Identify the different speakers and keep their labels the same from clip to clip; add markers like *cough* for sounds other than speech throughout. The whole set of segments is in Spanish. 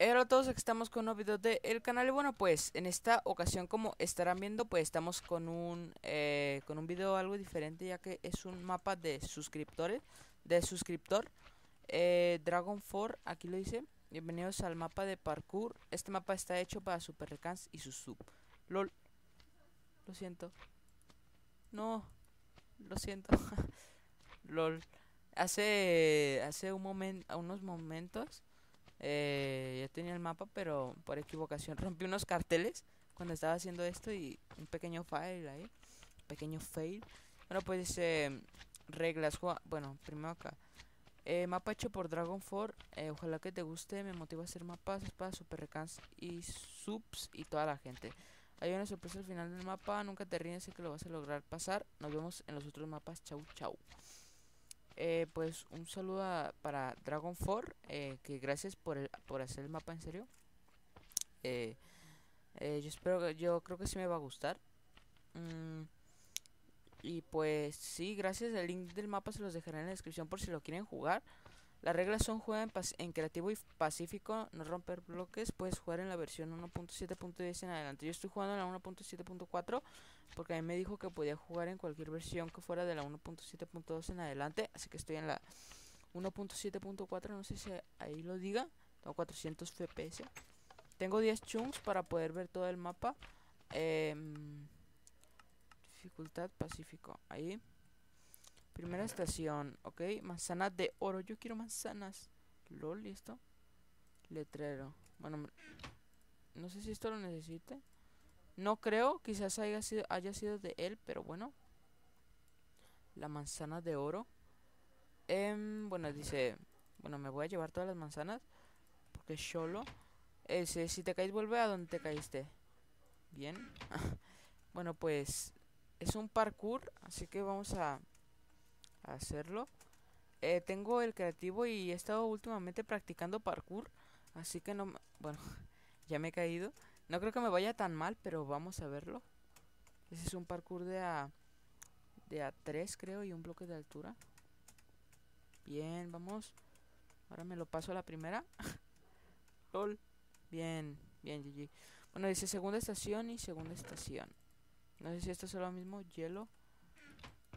Speaker 1: Hola a todos, estamos con un nuevo video del canal y bueno pues en esta ocasión como estarán viendo pues estamos con un eh, con un video algo diferente ya que es un mapa de suscriptores de suscriptor eh, Dragon 4 aquí lo dice. Bienvenidos al mapa de parkour. Este mapa está hecho para Super Recans y su sub. Lol. Lo siento. No. Lo siento. *laughs* Lol. Hace hace un momento unos momentos eh, ya tenía el mapa, pero por equivocación *laughs* rompí unos carteles cuando estaba haciendo esto y un pequeño fail ahí. Pequeño fail. Bueno, pues eh, reglas. Bueno, primero acá. Eh, mapa hecho por Dragon 4. Eh, ojalá que te guste. Me motiva a hacer mapas para Super Recans y subs y toda la gente. Hay una sorpresa al final del mapa. Nunca te ríes, sé que lo vas a lograr pasar. Nos vemos en los otros mapas. Chau, chau. Eh, pues un saludo para Dragon 4, eh, que gracias por, el, por hacer el mapa en serio. Eh, yo espero que yo creo que sí me va a gustar. Mm, y pues sí, gracias. El link del mapa se los dejaré en la descripción por si lo quieren jugar. Las reglas son jugar en, creativo y pacífico, no romper bloques. Puedes jugar en la versión 1.7.10 en adelante. Yo estoy jugando en la 1.7.4 porque a mí me dijo que podía jugar en cualquier versión que fuera de la 1.7.2 en adelante. Así que estoy en la 1.7.4, no sé si ahí lo diga. Tengo 400 FPS. Tengo 10 chunks para poder ver todo el mapa. Em, dificultad pacífico. Ahí. Primera estación, ok. Manzanas de oro. Yo quiero manzanas. LOL, ¿listo? Letrero. Bueno, no sé si esto lo necesite. No creo, quizás haya sido, haya sido de él, pero bueno. La manzana de oro. Em, bueno, dice... Bueno, me voy a llevar todas las manzanas. Porque solo. Ese, si te caes, vuelve a donde te caíste. Bien. *laughs* bueno, pues... Es un parkour, así que vamos a hacerlo. Eh, tengo el creativo y he estado últimamente practicando parkour. Así que no... Bueno, *laughs* ya me he caído. No creo que me vaya tan mal, pero vamos a verlo. Ese es un parkour de A... De A3 creo y un bloque de altura. Bien, vamos. Ahora me lo paso a la primera. *laughs* LOL. Bien, bien, GG. Bueno, dice segunda estación y segunda estación. No sé si esto es lo mismo. Hielo.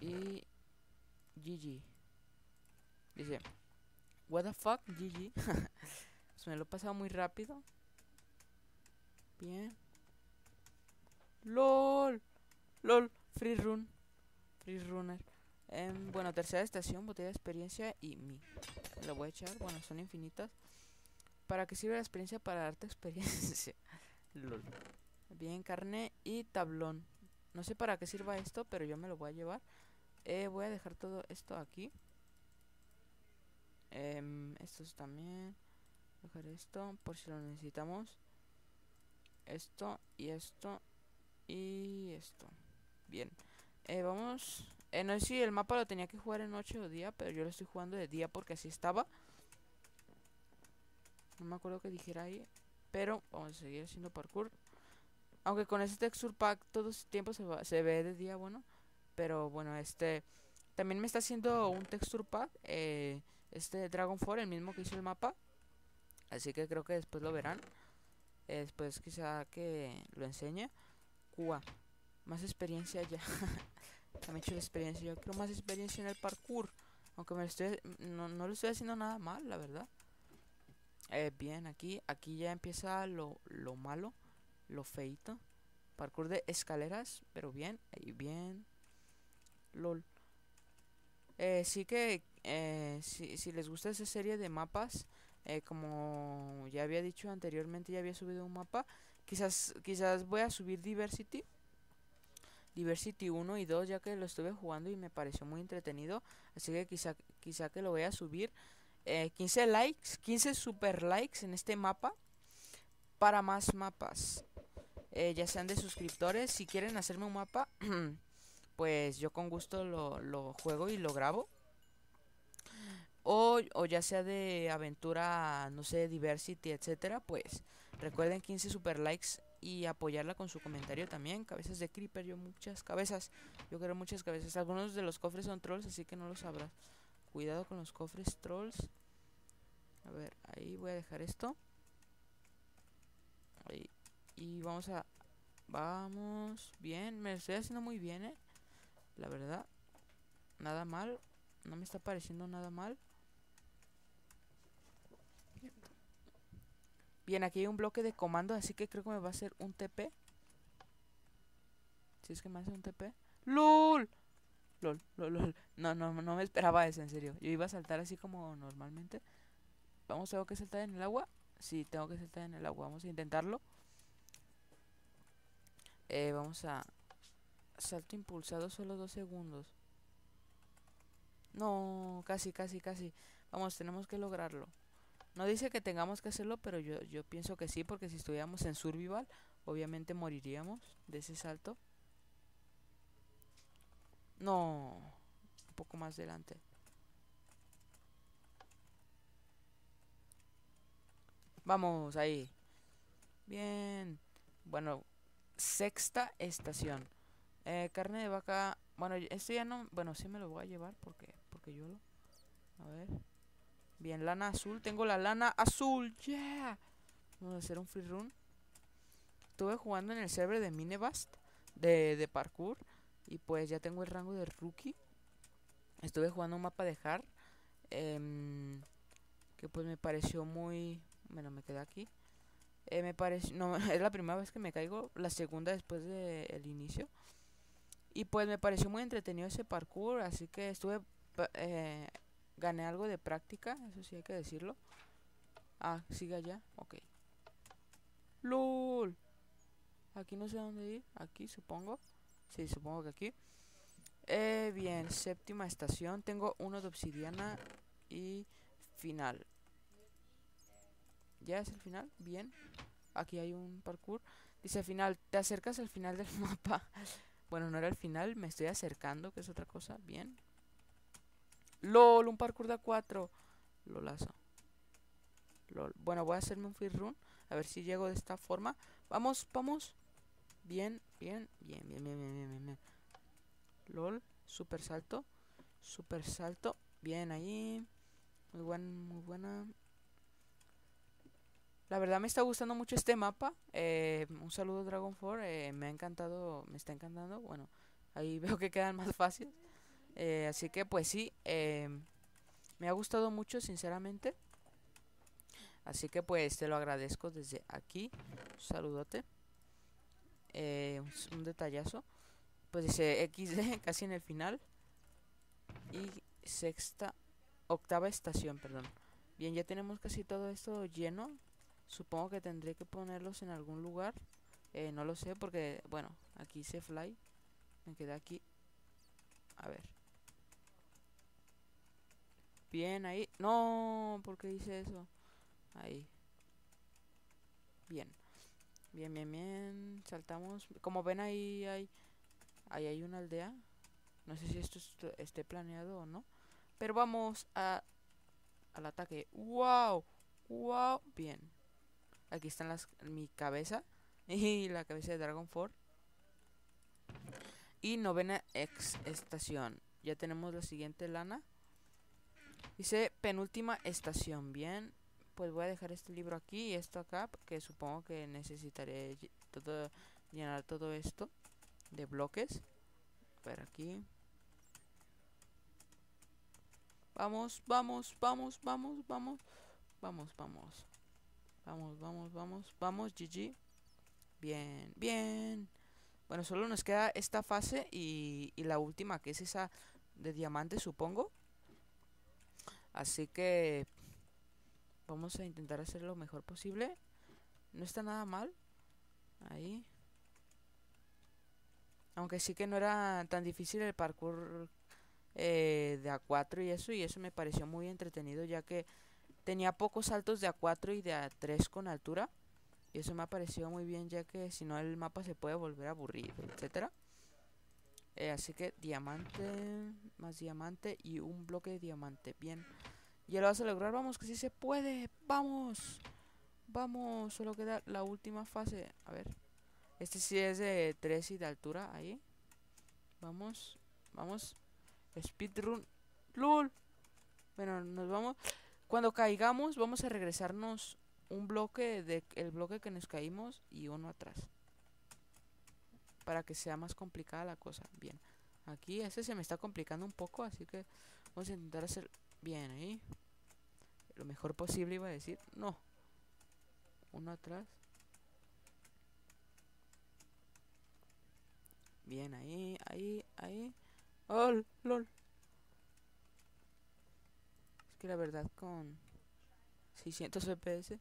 Speaker 1: Y GG. Dice, what the fuck, GG. *laughs* Se me lo he pasado muy rápido. Bien. LOL. LOL. Free run. Free runner. Em, bueno, tercera estación, botella de experiencia y mi. Lo voy a echar. Bueno, son infinitas. ¿Para qué sirve la experiencia? Para darte experiencia. *laughs* LOL. Bien, carne y tablón. No sé para qué sirva esto, pero yo me lo voy a llevar. Eh, voy a dejar todo esto aquí. Eh, estos también. Dejar esto por si lo necesitamos. Esto y esto y esto. Bien. Eh, vamos. Eh, no sé si el mapa lo tenía que jugar en noche o día, pero yo lo estoy jugando de día porque así estaba. No me acuerdo que dijera ahí. Pero vamos a seguir haciendo parkour. Aunque con este texture pack todo el tiempo se, se ve de día, bueno. Pero bueno, este también me está haciendo un texture pack. Eh, este Dragon 4, el mismo que hizo el mapa. Así que creo que después lo verán. Eh, después quizá que lo enseñe. Cuba. Más experiencia ya. *laughs* me he hecho la experiencia. Yo quiero más experiencia en el parkour. Aunque me estoy, no, no lo estoy haciendo nada mal, la verdad. Eh, bien, aquí, aquí ya empieza lo, lo malo. Lo feito. Parkour de escaleras. Pero bien, ahí bien. LOL. Eh, sí que eh, si, les gusta esa serie de mapas, eh, como ya había dicho anteriormente, ya había subido un mapa. Quizás, quizás voy a subir Diversity. Diversity 1 y 2 ya que lo estuve jugando y me pareció muy entretenido. Así que quizá, quizá que lo voy a subir. 15 likes, 15 super likes en este mapa. Para más mapas. ya sean de suscriptores. Si quieren hacerme un mapa. *clears throat* pues yo con gusto lo, lo juego y lo grabo. O, o, ya sea de aventura, no sé, diversity, etcétera, pues recuerden 15 super likes y apoyarla con su comentario también. Cabezas de creeper, yo muchas cabezas, yo quiero muchas cabezas. Algunos de los cofres son trolls, así que no lo sabrás. Cuidado con los cofres trolls. A ver, ahí voy a dejar esto. Y vamos a... Vamos. Bien. Me estoy haciendo muy bien, ¿eh? La verdad. Nada mal. No me está pareciendo nada mal. Bien, aquí hay un bloque de comando, así que creo que me va a hacer un TP. Si es que me hace un TP. LOL, LOL, LOL. No, no, no me esperaba eso, en serio. Yo iba a saltar así como normalmente. Vamos, tengo que saltar en el agua. Sí, tengo que saltar en el agua. Vamos a intentarlo. Eh, vamos a... Salto impulsado solo dos segundos. No, casi, casi, casi. Vamos, tenemos que lograrlo. No dice que tengamos que hacerlo, pero yo, yo pienso que sí, porque si estuviéramos en survival, obviamente moriríamos de ese salto. No, un poco más adelante. Vamos, ahí. Bien. Bueno, sexta estación. Eh, carne de vaca. Bueno, esto ya no. Bueno, sí me lo voy a llevar porque, porque yo lo. A ver. Bien, lana azul. Tengo la lana azul. Yeah. Vamos a hacer un free run. Estuve jugando en el server de Minebast. De, de parkour. Y pues ya tengo el rango de rookie. Estuve jugando un mapa de hard. Em, que pues me pareció muy... Bueno, me quedé aquí. Eh, me parece... No, *laughs* es la primera vez que me caigo. La segunda después del el inicio. Y pues me pareció muy entretenido ese parkour. Así que estuve... Eh, Gané algo de práctica, eso sí hay que decirlo. Ah, sigue allá, ok. LOL. Aquí no sé dónde ir, aquí supongo. Sí, supongo que aquí. Eh, bien, séptima estación. Tengo uno de obsidiana y final. ¿Ya es el final? Bien. Aquí hay un parkour. Dice final, te acercas al final del *laughs* mapa. Bueno, no era el final, me estoy acercando, que es otra cosa. Bien. LOL, un parkour de 4. Lolazo. LOL. Bueno, voy a hacerme un free run. A ver si llego de esta forma. Vamos, vamos. Bien, bien, bien, bien, bien, bien, bien, bien. LOL, super salto. Super salto. Bien ahí. Muy buen, muy buena. La verdad me está gustando mucho este mapa. Eh, un saludo Dragon 4. Eh, me ha encantado, me está encantando. Bueno, ahí *laughs* veo que quedan más fáciles. Eh, así que pues sí, me ha gustado mucho sinceramente. Así que pues te lo agradezco desde aquí. Un saludote. Un, detallazo. Pues dice XD *laughs* casi en el final. Y sexta, octava estación, perdón. Bien, ya tenemos casi todo esto lleno. Supongo que tendré que ponerlos en algún lugar. no lo sé porque, bueno, aquí hice fly. Me quedé aquí. A ver. Bien, ahí. No, ¿por qué hice eso? Ahí. Bien. Bien, bien, bien. Saltamos. Como ven ahí hay... Ahí hay una aldea. No sé si esto esté planeado o no. Pero vamos a... Al ataque. ¡Wow! ¡Wow! Bien. Aquí están las... Mi cabeza. *laughs* Y la cabeza de Dragon 4. Y novena ex estación. Ya tenemos la siguiente lana. Dice penúltima estación. Bien, pues voy a dejar este libro aquí y esto acá, porque supongo que necesitaré llenar todo esto de bloques. Ver aquí. Vamos, vamos, vamos, vamos, vamos. Vamos, vamos. Vamos, vamos, vamos, vamos, GG. Bien, bien. Bueno, solo nos queda esta fase y, y la última, que es esa de diamante, supongo. Así que vamos a intentar hacer lo mejor posible. No está nada mal. Ahí. Aunque sí que no era tan difícil el parkour eh, de A4 y eso. Y eso me pareció muy entretenido ya que tenía pocos saltos de A4 y de A3 con altura. Y eso me ha parecido muy bien ya que si no el mapa se puede volver aburrido, etcétera. Eh, así que diamante, más diamante y un bloque de diamante. Bien. Ya lo vas a lograr. Vamos, que sí se puede. Vamos. Vamos. Solo queda la última fase. A ver. Este sí es de 3 y de altura. Ahí. Vamos. Vamos. Speedrun. LOL. Bueno, nos vamos. Cuando caigamos, vamos a regresarnos un bloque de el bloque que nos caímos y uno atrás. Para que sea más complicada la cosa. Bien. Aquí este se me está complicando un poco, así que vamos a intentar hacer bien ahí. Lo mejor posible iba a decir. No. Uno atrás. Bien, ahí, ahí, ahí. ¡Oh, lol! Que la verdad con 600 FPS.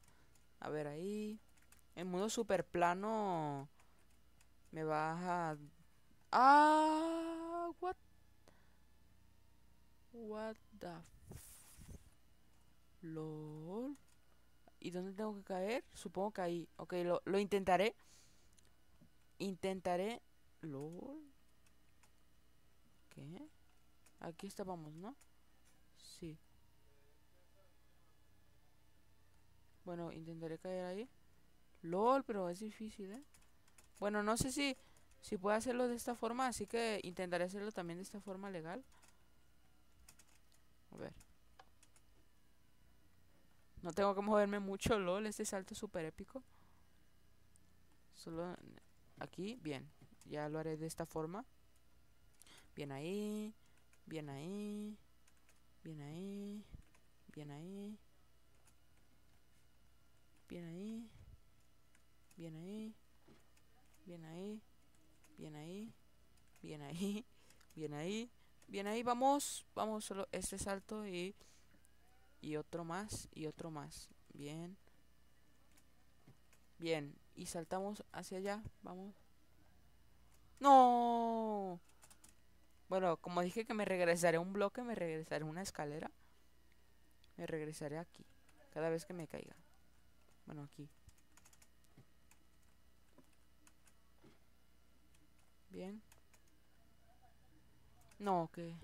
Speaker 1: A ver, ahí. En modo super plano. Me baja. ¡Ah! ¿What? What the LOL. ¿Y dónde tengo que caer? Supongo que ahí. Ok, lo, lo intentaré. Intentaré. LOL. ¿Qué? Aquí estábamos, ¿no? Sí. Bueno, intentaré caer ahí. LOL, pero es difícil, ¿eh? Bueno, no sé si, si puedo hacerlo de esta forma, así que intentaré hacerlo también de esta forma legal. A ver. No tengo que moverme mucho, LOL. Este salto es súper épico. Solo aquí, bien. Ya lo haré de esta forma. Bien ahí. Bien ahí. Bien ahí. Bien ahí. Bien ahí. Bien ahí. Bien ahí. Bien ahí. Bien ahí. *laughs* Bien ahí. Bien ahí. Vamos. Vamos solo este salto y... Y otro más. Y otro más. Bien. Bien. Y saltamos hacia allá. Vamos. No. Bueno, como dije que me regresaré a un bloque, me regresaré a una escalera. Me regresaré aquí. Cada vez que me caiga. Bueno, aquí. Bien. No, que...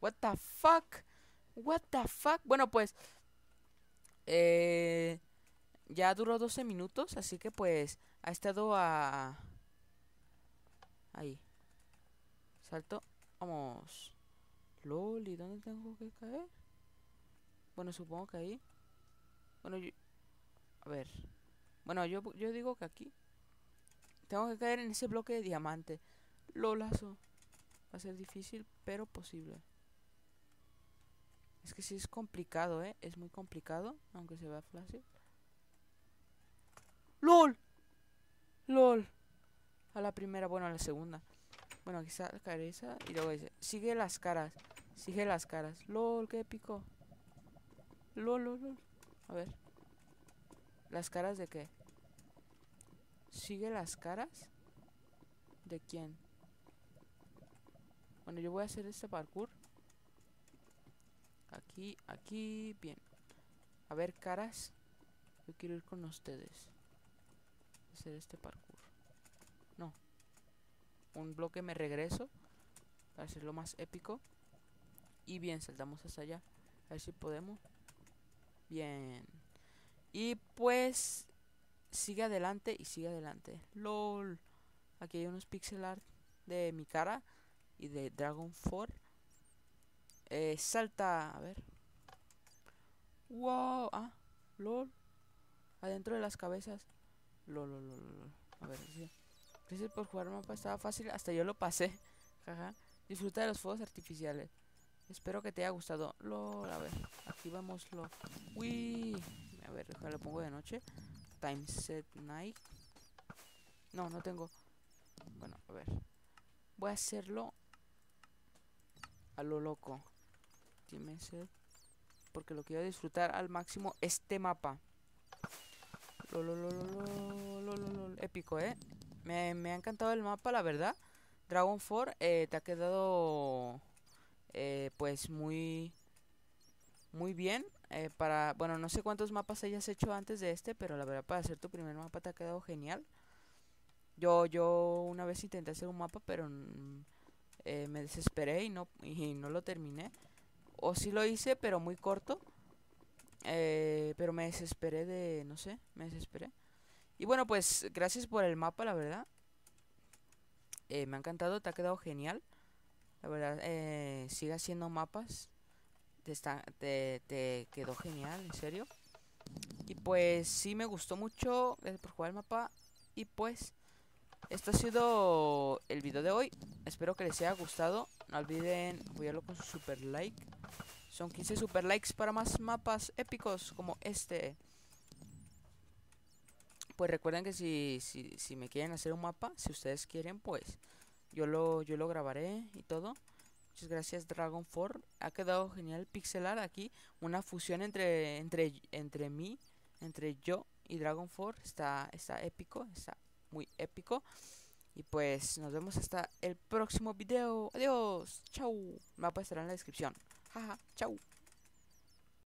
Speaker 1: What the fuck? What the fuck? Bueno, pues... Eh, ya duró 12 minutos, así que pues ha estado a... Ahí. Salto. Vamos. LOL, ¿y dónde tengo que caer? Bueno, supongo que ahí. Bueno, yo... A ver. Bueno, yo, yo digo que aquí. Tengo que caer en ese bloque de diamante. Lolazo. Va a ser difícil, pero posible. Es que sí es complicado, ¿eh? Es muy complicado, aunque se vea fácil. ¡LOL! ¡LOL! A la primera, bueno, a la segunda. Bueno, la cabeza y luego dice, sigue las caras, sigue las caras. LOL, qué épico. LOL, LOL, LOL. A ver. ¿Las caras de qué? ¿Sigue las caras? ¿De quién? Bueno, yo voy a hacer este parkour. Aquí, aquí, bien. A ver, caras. Yo quiero ir con ustedes. Hacer este parkour. No. Un bloque me regreso. Para hacerlo más épico. Y bien, saltamos hasta allá. A ver si podemos. Bien. Y pues sigue adelante y sigue adelante. LOL. Aquí hay unos pixel art de mi cara y de Dragon 4. Eh, salta, a ver. Wow, ah, LOL. Adentro de las cabezas. LOL, A ver, sí. Gracias por jugar mapa, estaba fácil, hasta yo lo pasé. *laughs* Jaja. Disfruta de los fuegos artificiales. Espero que te haya gustado. LOL, a ver, activámoslo. Uy. A ver, lo pongo de noche. Time set night. No, no tengo. Bueno, a ver. Voy a hacerlo a lo loco. Time set. Porque lo quiero disfrutar al máximo este mapa. Lo, lo, lo, Épico, ¿eh? Me, me, ha encantado el mapa, la verdad. Dragon 4 eh, te ha quedado eh, pues muy muy bien. Eh, para, bueno, no sé cuántos mapas hayas hecho antes de este, pero la verdad para hacer tu primer mapa te ha quedado genial. Yo, yo una vez intenté hacer un mapa, pero eh, me desesperé y no, y no lo terminé. O sí lo hice, pero muy corto. Eh, pero me desesperé de, no sé, me desesperé. Y bueno, pues gracias por el mapa, la verdad. me ha encantado, te ha quedado genial. La verdad, sigue haciendo mapas te, te, quedó genial, en serio. Y pues sí me gustó mucho. Por jugar el mapa. Y pues, esto ha sido el video de hoy. Espero que les haya gustado. No olviden apoyarlo con su super like. Son 15 super likes para más mapas épicos como este. Pues recuerden que si, si, si me quieren hacer un mapa, si ustedes quieren, pues yo lo, yo lo grabaré y todo. Muchas gracias Dragon 4. Ha quedado genial pixelar aquí. Una fusión entre, entre, entre mí, entre yo y Dragon 4. Está, está épico, está muy épico. Y pues nos vemos hasta el próximo video. Adiós. Chau. El mapa estará en la descripción. Jaja. Chau.